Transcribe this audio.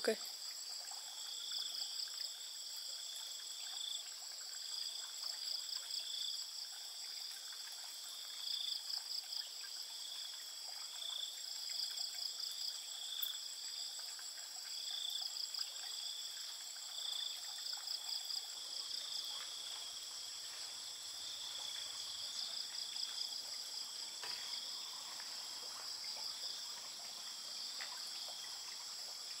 Okay.